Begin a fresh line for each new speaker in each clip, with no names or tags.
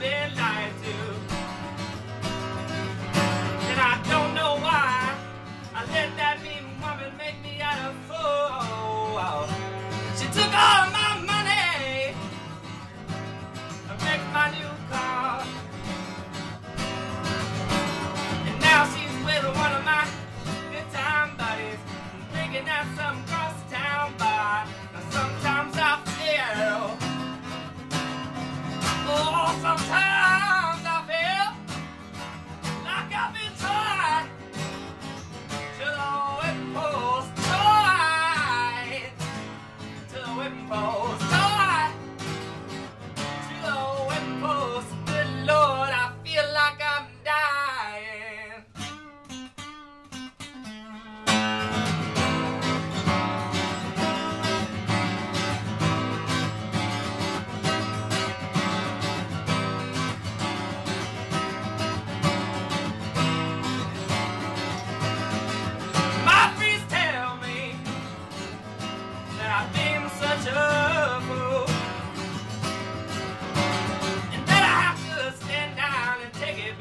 Saturday night.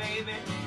baby.